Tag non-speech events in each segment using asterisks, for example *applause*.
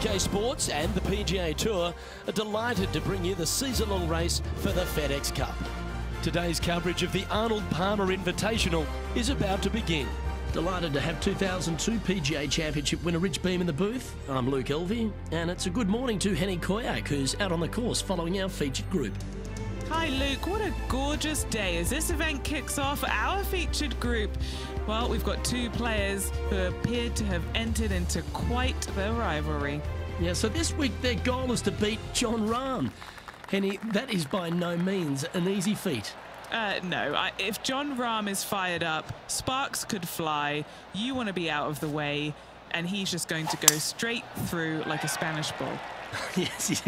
2K Sports and the PGA Tour are delighted to bring you the season-long race for the FedEx Cup. Today's coverage of the Arnold Palmer Invitational is about to begin. Delighted to have 2002 PGA Championship winner Rich Beem in the booth. I'm Luke Elvy, and it's a good morning to Henni Koyack, who's out on the course following our featured group. Hi, Luke. What a gorgeous day as this event kicks off our featured group. Well, we've got two players who appear to have entered into quite the rivalry. Yeah, so this week their goal is to beat Jon Rahm. Henni, that is by no means an easy feat. Uh, no, I, if Jon Rahm is fired up, sparks could fly, you want to be out of the way, and he's just going to go straight through like a Spanish bull. *laughs* yes,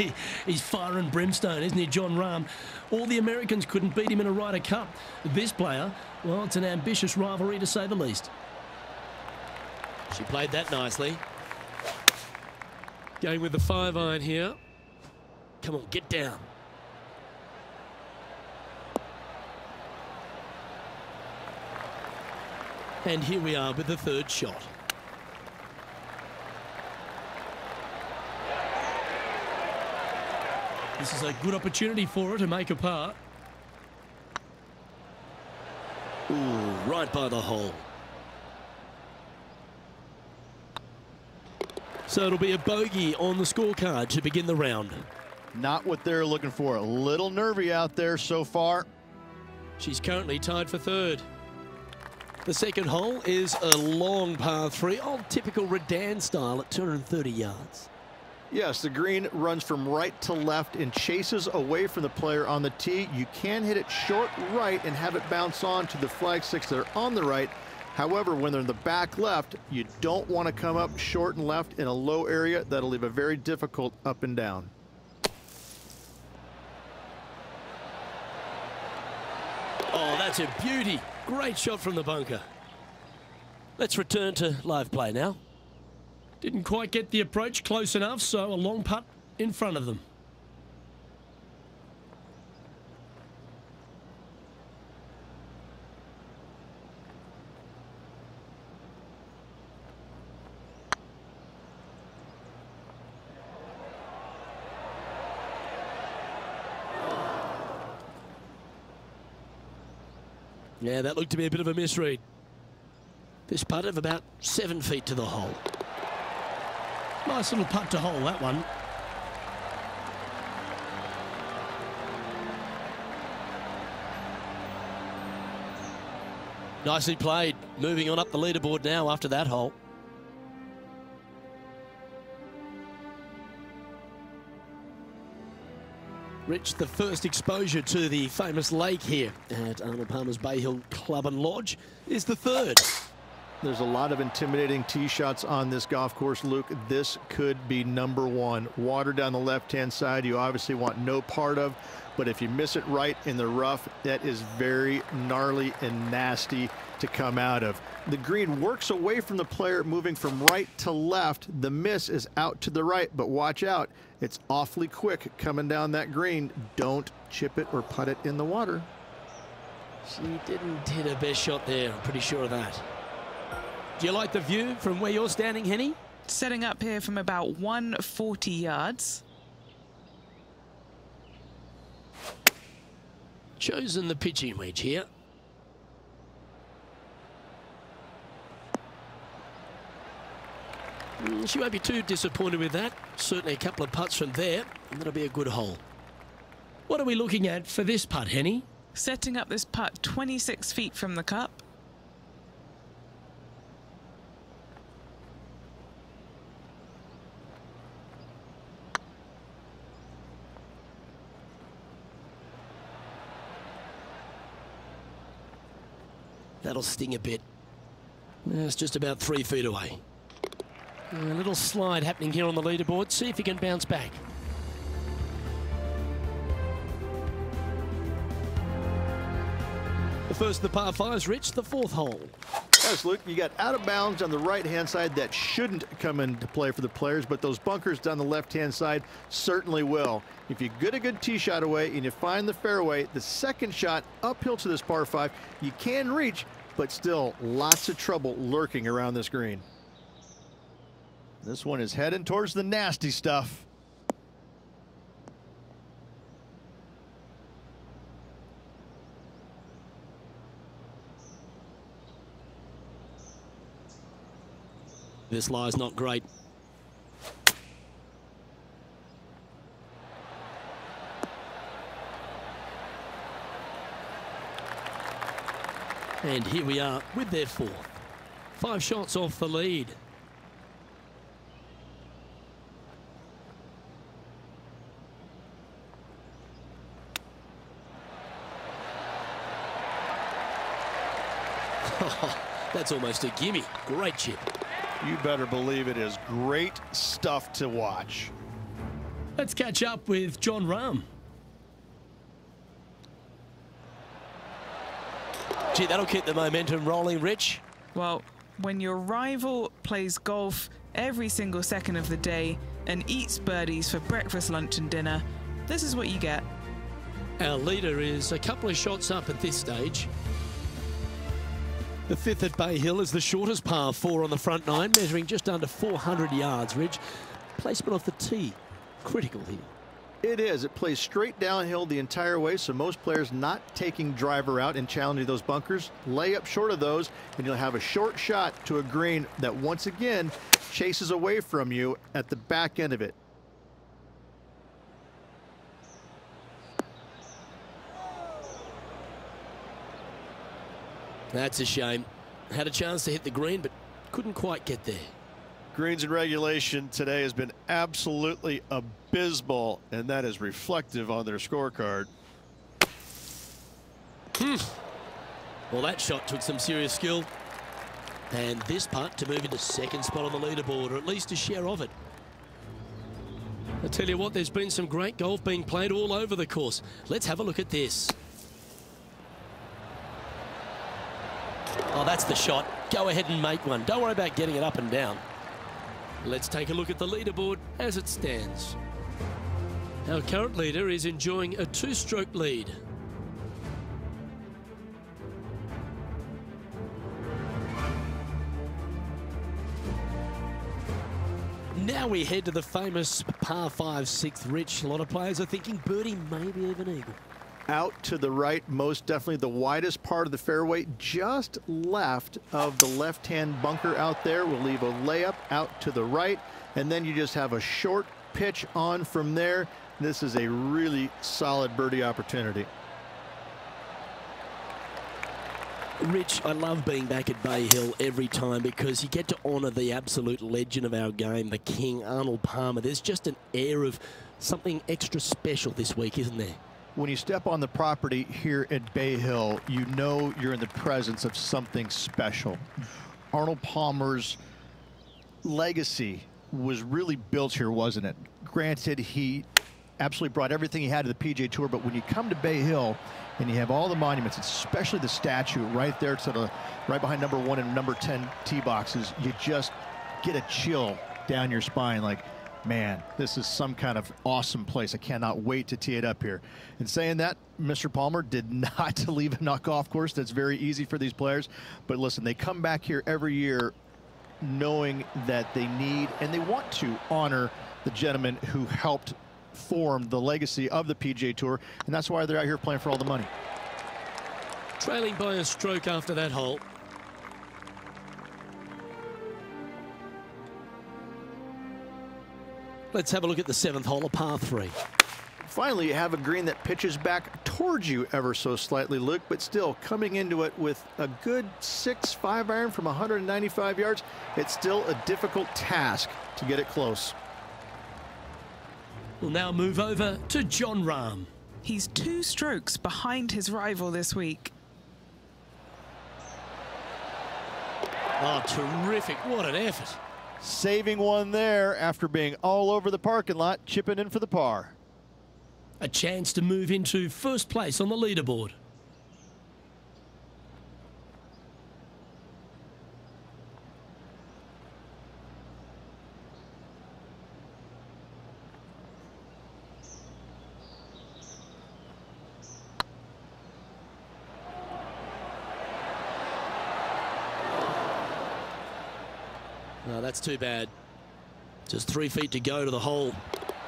he's fire and brimstone, isn't he, Jon Rahm? All the Americans couldn't beat him in a Ryder Cup. This player, well, it's an ambitious rivalry to say the least. She played that nicely. Going with the five iron here. Come on, get down. And here we are with the third shot. This is a good opportunity for her to make a par. Ooh, right by the hole. So it'll be a bogey on the scorecard to begin the round. Not what they're looking for. A little nervy out there so far. She's currently tied for third. The second hole is a long par three, old typical Redan style at 230 yards. Yes, the green runs from right to left and chases away from the player on the tee. You can hit it short right and have it bounce on to the flag six that are on the right. However, when they're in the back left, you don't want to come up short and left in a low area. That'll leave a very difficult up and down. Oh, that's a beauty. Great shot from the bunker. Let's return to live play now. Didn't quite get the approach close enough, so a long putt in front of them. Yeah, that looked to be a bit of a misread. This putt of about seven feet to the hole. Nice little putt to hole, that one. Nicely played. Moving on up the leaderboard now after that hole. Rich, the first exposure to the famous lake here at Arnold Palmer's Bay Hill Club and Lodge is the third. There's a lot of intimidating tee shots on this golf course, Luke. This could be number one. Water down the left-hand side, you obviously want no part of, but if you miss it right in the rough, that is very gnarly and nasty to come out of. The green works away from the player, moving from right to left. The miss is out to the right, but watch out. It's awfully quick coming down that green. Don't chip it or putt it in the water. She didn't hit her best shot there, I'm pretty sure of that. Do you like the view from where you're standing, Henni? Setting up here from about 140 yards. Chosen the pitching wedge here. Mm, she won't be too disappointed with that. Certainly a couple of putts from there, and that'll be a good hole. What are we looking at for this putt, Henni? Setting up this putt 26 feet from the cup. That'll sting a bit. It's just about three feet away. A little slide happening here on the leaderboard. See if he can bounce back. The first of the par fives, Rich, the fourth hole. Yes, Luke, you got out of bounds on the right-hand side that shouldn't come into play for the players, but those bunkers down the left-hand side certainly will. If you get a good tee shot away and you find the fairway, the second shot uphill to this par five, you can reach, but still lots of trouble lurking around this green. This one is heading towards the nasty stuff. This lie's not great. And here we are with their fourth. Five shots off the lead. *laughs* That's almost a gimme. Great chip. You better believe it is great stuff to watch. Let's catch up with Jon Rahm. Gee, that'll keep the momentum rolling, Rich. Well, when your rival plays golf every single second of the day and eats birdies for breakfast, lunch, and dinner, this is what you get. Our leader is a couple of shots up at this stage. The fifth at Bay Hill is the shortest par four on the front nine, measuring just under 400 yards, Rich. Placement off the tee, critical here. It is. It plays straight downhill the entire way, so most players not taking driver out and challenging those bunkers. Lay up short of those, and you'll have a short shot to a green that once again chases away from you at the back end of it. That's a shame. Had a chance to hit the green, but couldn't quite get there. Greens in regulation today has been absolutely abysmal, and that is reflective on their scorecard. Hmm. Well, that shot took some serious skill. And this putt to move into second spot on the leaderboard, or at least a share of it. I tell you what, there's been some great golf being played all over the course. Let's have a look at this. Oh, that's the shot. Go ahead and make one. Don't worry about getting it up and down. Let's take a look at the leaderboard as it stands. Our current leader is enjoying a two-stroke lead. Now we head to the famous par 5 sixth Rich. A lot of players are thinking birdie, maybe even eagle. Out to the right, most definitely the widest part of the fairway, just left of the left-hand bunker out there. We'll leave a layup out to the right, and then you just have a short pitch on from there. This is a really solid birdie opportunity. Rich, I love being back at Bay Hill every time because you get to honour the absolute legend of our game, the King, Arnold Palmer. There's just an air of something extra special this week, isn't there? When you step on the property here at Bay Hill, you know you're in the presence of something special. Arnold Palmer's legacy was really built here, wasn't it? Granted, he absolutely brought everything he had to the PGA Tour, but when you come to Bay Hill and you have all the monuments, especially the statue right there to the right behind number one and number 10 tee boxes, you just get a chill down your spine like, man, this is some kind of awesome place. I cannot wait to tee it up here. And saying that, Mr. Palmer did *laughs* not leave a golf course. That's very easy for these players. But listen, they come back here every year knowing that they need and they want to honor the gentleman who helped form the legacy of the PGA Tour, and that's why they're out here playing for all the money. Trailing by a stroke after that hole. Let's have a look at the seventh hole, a par three. Finally, you have a green that pitches back towards you ever so slightly, Luke, but still coming into it with a good six five iron from 195 yards. It's still a difficult task to get it close. We'll now move over to Jon Rahm. He's two strokes behind his rival this week. Oh, terrific. What an effort. Saving one there after being all over the parking lot, chipping in for the par. A chance to move into first place on the leaderboard. That's too bad. Just three feet to go to the hole.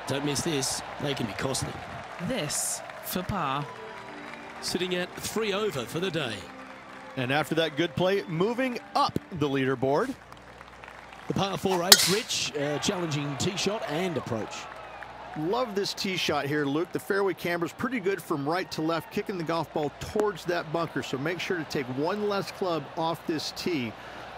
Don't miss this. They can be costly. This for par. Sitting at three over for the day. And after that good play, moving up the leaderboard. The par 4 8, Rich, uh, challenging tee shot and approach. Love this tee shot here, Luke. The fairway camber is pretty good from right to left, kicking the golf ball towards that bunker. So make sure to take one less club off this tee.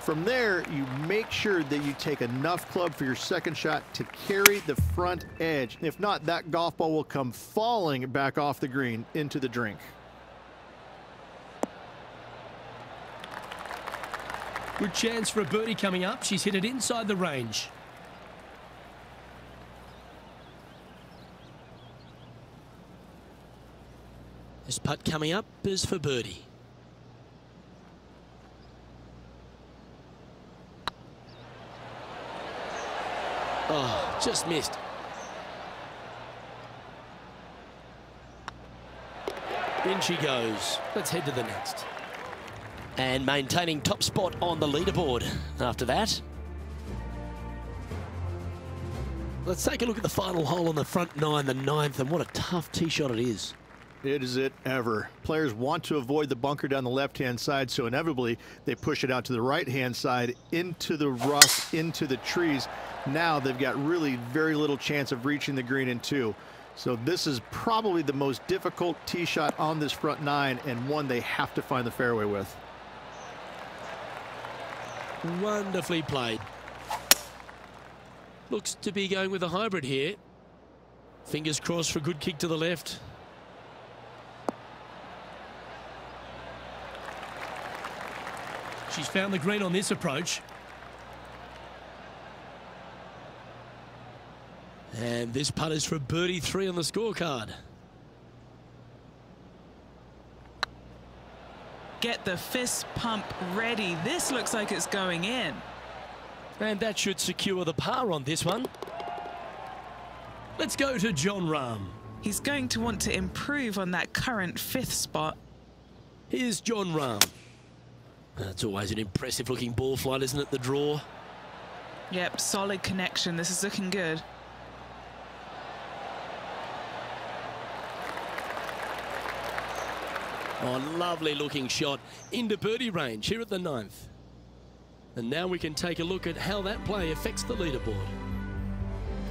From there, you make sure that you take enough club for your second shot to carry the front edge. If not, that golf ball will come falling back off the green into the drink. Good chance for a birdie coming up. She's hit it inside the range. This putt coming up is for birdie. Oh, just missed. In she goes. Let's head to the next. And maintaining top spot on the leaderboard after that. Let's take a look at the final hole on the front nine, the ninth, and what a tough tee shot it is. It is it ever. Players want to avoid the bunker down the left-hand side, so inevitably they push it out to the right-hand side, into the rough, into the trees. Now they've got really very little chance of reaching the green in two. So this is probably the most difficult tee shot on this front nine and one they have to find the fairway with. Wonderfully played. Looks to be going with a hybrid here. Fingers crossed for a good kick to the left. She's found the green on this approach. And this putt is for birdie three on the scorecard. Get the fist pump ready. This looks like it's going in. And that should secure the par on this one. Let's go to Jon Rahm. He's going to want to improve on that current fifth spot. Here's Jon Rahm. Uh, That's always an impressive looking ball flight, isn't it, the draw? Yep, solid connection. This is looking good. Oh, lovely looking shot into birdie range here at the ninth. And now we can take a look at how that play affects the leaderboard.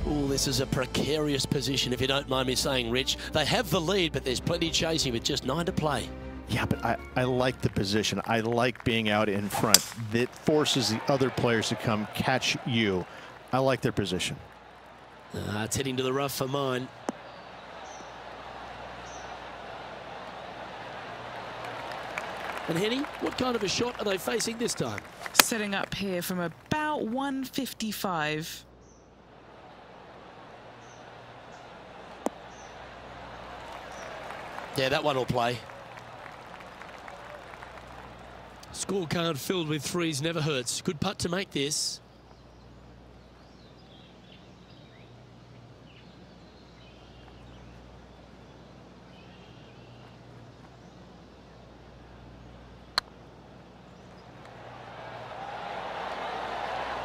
Oh, this is a precarious position, if you don't mind me saying, Rich. They have the lead, but there's plenty chasing with just nine to play. Yeah, but I, I like the position. I like being out in front. That forces the other players to come catch you. I like their position. Uh, it's heading to the rough for mine. And Henni, what kind of a shot are they facing this time? Setting up here from about 155. Yeah, that one will play. Scorecard filled with threes never hurts. Good putt to make this.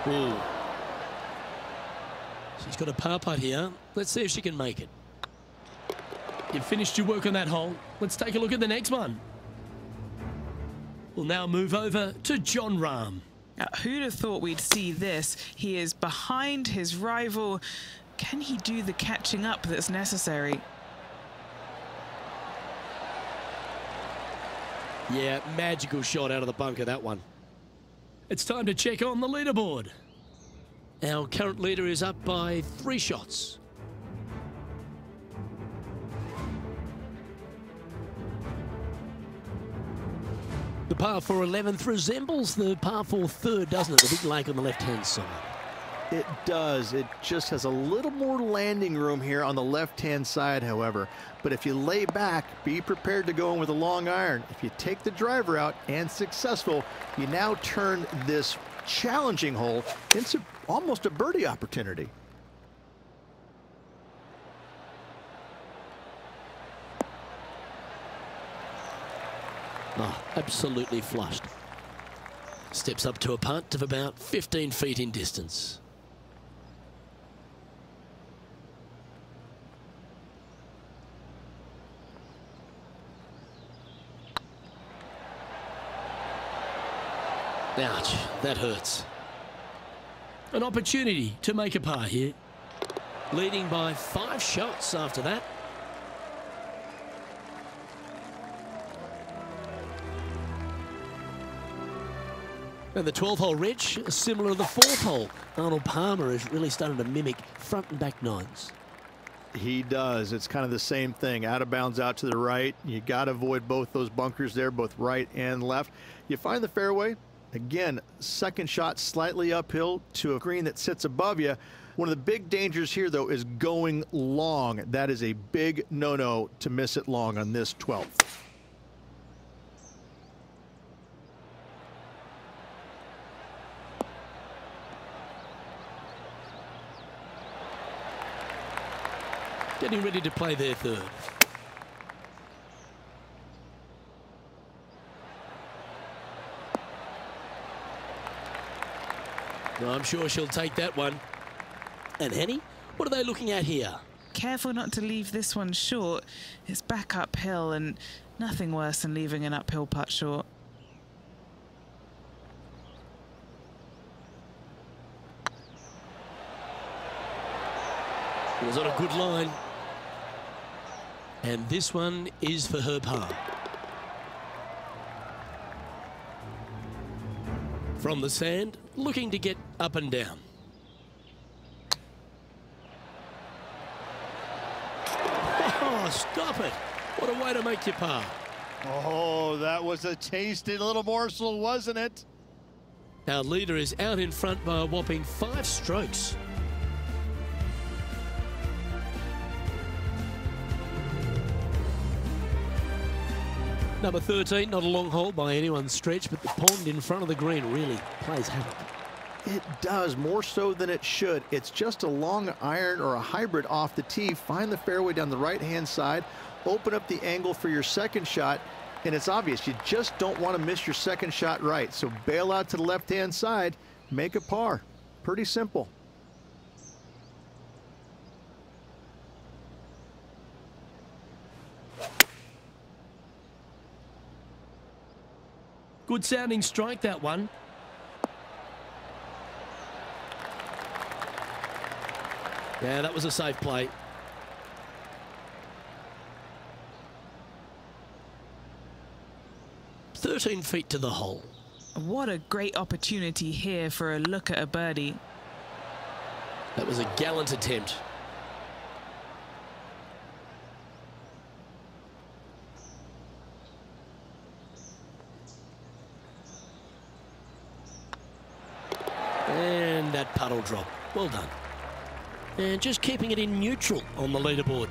Ooh. She's got a par putt here. Let's see if she can make it. You've finished your work on that hole. Let's take a look at the next one. We'll now move over to Jon Rahm. Now, who'd have thought we'd see this? He is behind his rival. Can he do the catching up that's necessary? Yeah, magical shot out of the bunker, that one. It's time to check on the leaderboard. Our current leader is up by three shots. The par 4 11th resembles the par 4 third, doesn't it? The big lake on the left-hand side. It does. It just has a little more landing room here on the left-hand side, however. But if you lay back, be prepared to go in with a long iron. If you take the driver out and successful, you now turn this challenging hole into almost a birdie opportunity. absolutely flushed. Steps up to a punt of about 15 feet in distance. Ouch, that hurts. An opportunity to make a par here. Leading by five shots after that. And the 12th hole, Rich, similar to the fourth hole. Arnold Palmer is really starting to mimic front and back nines. He does. It's kind of the same thing. Out of bounds out to the right. You got to avoid both those bunkers there, both right and left. You find the fairway. Again, second shot slightly uphill to a green that sits above you. One of the big dangers here, though, is going long. That is a big no-no to miss it long on this 12th. Getting ready to play their third. Well, I'm sure she'll take that one. And Henni, what are they looking at here? Careful not to leave this one short. It's back uphill and nothing worse than leaving an uphill putt short. He was on a good line. And this one is for her par. From the sand, looking to get up and down. Oh, stop it. What a way to make your par. Oh, that was a tasty little morsel, wasn't it? Our leader is out in front by a whopping five strokes. Number 13, not a long hole by anyone's stretch, but the pond in front of the green really plays havoc. It does, more so than it should. It's just a long iron or a hybrid off the tee. Find the fairway down the right-hand side, open up the angle for your second shot, and it's obvious you just don't want to miss your second shot right. So bail out to the left-hand side, make a par. Pretty simple. Good sounding strike, that one. Yeah, that was a safe play. Thirteen feet to the hole. What a great opportunity here for a look at a birdie. That was a gallant attempt. And that puddle drop. Well done. And just keeping it in neutral on the leaderboard.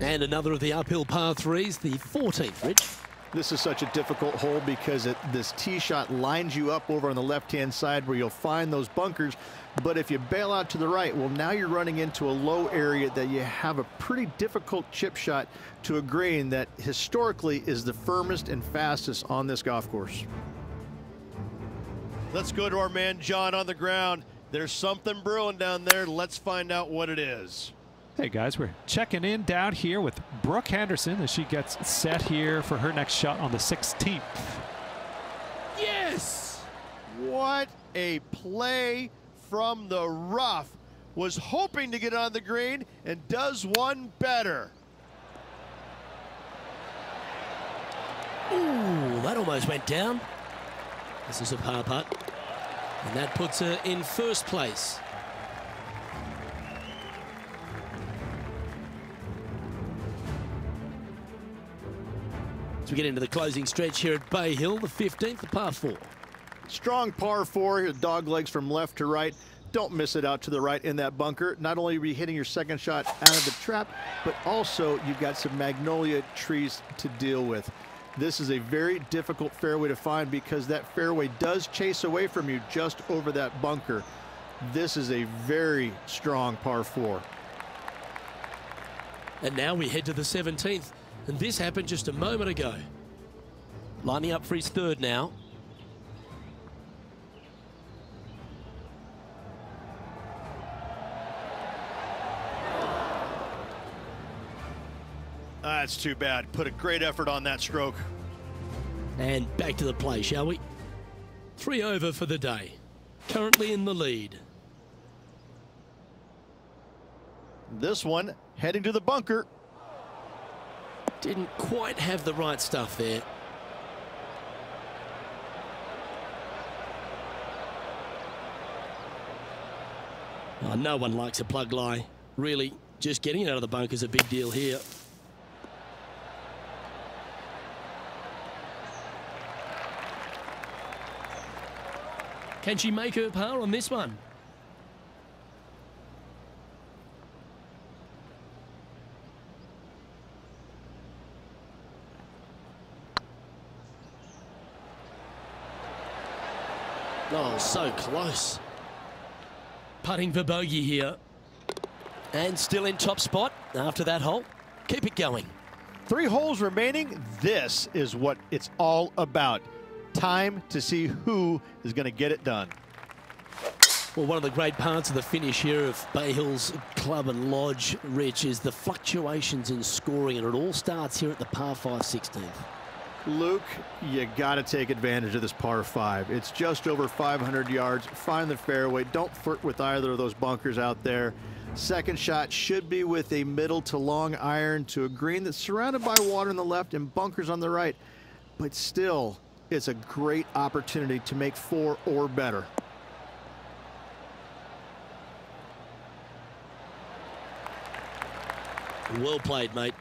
And another of the uphill par threes, the 14th, Rich. This is such a difficult hole because it, this tee shot lines you up over on the left-hand side where you'll find those bunkers. But if you bail out to the right, well, now you're running into a low area that you have a pretty difficult chip shot to a green that historically is the firmest and fastest on this golf course. Let's go to our man John on the ground. There's something brewing down there. Let's find out what it is. Hey guys, we're checking in down here with Brooke Henderson as she gets set here for her next shot on the 16th. Yes! What a play from the rough. Was hoping to get on the green and does one better. Ooh, that almost went down. This is a par putt. And that puts her in first place. We get into the closing stretch here at Bay Hill, the 15th, the par 4. Strong par four, dog legs from left to right. Don't miss it out to the right in that bunker. Not only are you hitting your second shot out of the trap, but also you've got some magnolia trees to deal with. This is a very difficult fairway to find because that fairway does chase away from you just over that bunker. This is a very strong par four. And now we head to the 17th. And this happened just a moment ago. Lining up for his third now. That's too bad. Put a great effort on that stroke. And back to the play, shall we? Three over for the day. Currently in the lead. This one heading to the bunker. Didn't quite have the right stuff there. Oh, no one likes a plug lie. Really, just getting it out of the bunker is a big deal here. Can she make her par on this one? Oh, so close. Putting for bogey here. And still in top spot after that hole. Keep it going. Three holes remaining. This is what it's all about. Time to see who is going to get it done. Well, one of the great parts of the finish here of Bay Hills Club and Lodge, Rich, is the fluctuations in scoring, and it all starts here at the par 5 16th. Luke, you got to take advantage of this par 5. It's just over 500 yards. Find the fairway. Don't flirt with either of those bunkers out there. Second shot should be with a middle to long iron to a green that's surrounded by water on the left and bunkers on the right. But still, it's a great opportunity to make four or better. Well played, mate.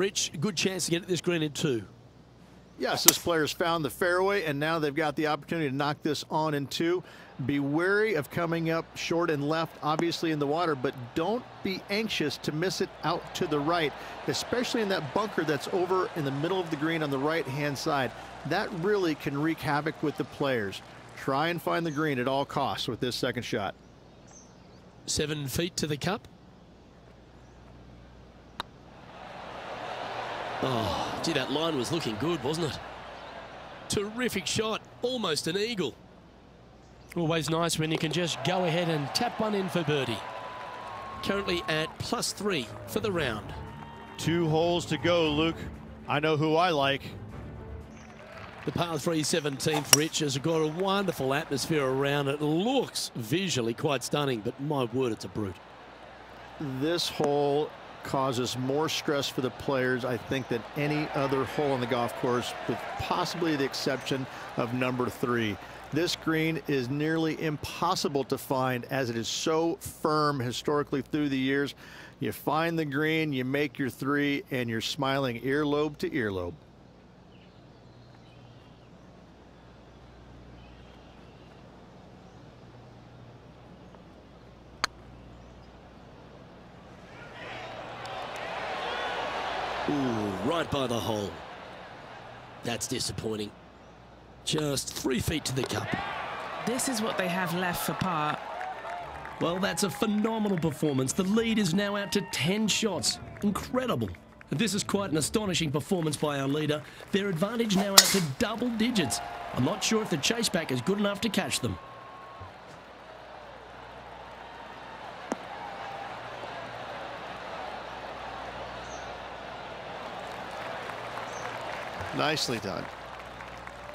Rich, good chance to get this green in two. Yes, this player's found the fairway, and now they've got the opportunity to knock this on in two. Be wary of coming up short and left, obviously in the water, but don't be anxious to miss it out to the right, especially in that bunker that's over in the middle of the green on the right-hand side. That really can wreak havoc with the players. Try and find the green at all costs with this second shot. Seven feet to the cup. Oh, gee, that line was looking good, wasn't it? Terrific shot, almost an eagle. Always nice when you can just go ahead and tap one in for birdie. Currently at plus three for the round. Two holes to go, Luke. I know who I like. The par 3 17th, Rich, has got a wonderful atmosphere around it. Looks visually quite stunning, but my word, it's a brute. This hole causes more stress for the players, I think, than any other hole on the golf course, with possibly the exception of number three. This green is nearly impossible to find as it is so firm historically through the years. You find the green, you make your three, and you're smiling earlobe to earlobe. Ooh, right by the hole. That's disappointing. Just three feet to the cup. This is what they have left for par. Well, that's a phenomenal performance. The lead is now out to 10 shots. Incredible. This is quite an astonishing performance by our leader. Their advantage now out to double digits. I'm not sure if the chase back is good enough to catch them. Nicely done.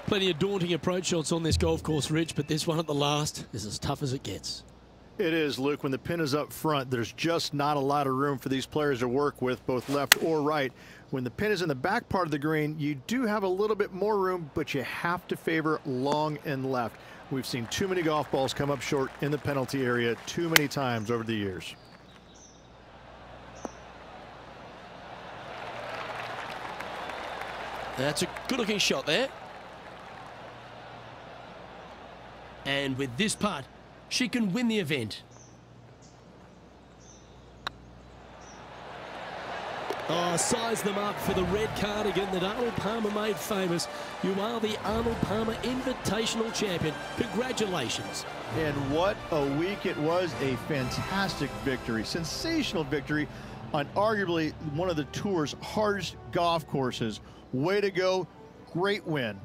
Plenty of daunting approach shots on this golf course, Rich, but this one at the last is as tough as it gets. It is, Luke. When the pin is up front, there's just not a lot of room for these players to work with, both left or right. When the pin is in the back part of the green, you do have a little bit more room, but you have to favor long and left. We've seen too many golf balls come up short in the penalty area too many times over the years. That's a good looking shot there. And with this putt, she can win the event. Oh, size them up for the red cardigan that Arnold Palmer made famous. You are the Arnold Palmer Invitational Champion. Congratulations. And what a week it was. A fantastic victory. Sensational victory on arguably one of the tour's hardest golf courses. Way to go. Great win.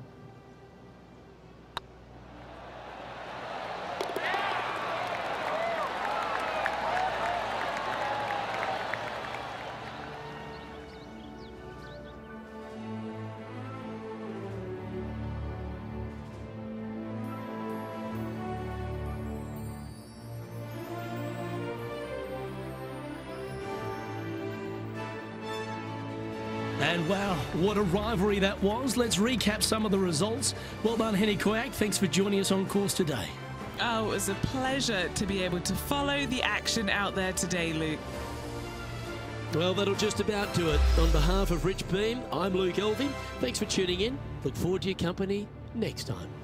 And wow, what a rivalry that was. Let's recap some of the results. Well done, Henni Koyack. Thanks for joining us on course today. Oh, it was a pleasure to be able to follow the action out there today, Luke. Well, that'll just about do it. On behalf of Rich Beem, I'm Luke Elvy. Thanks for tuning in. Look forward to your company next time.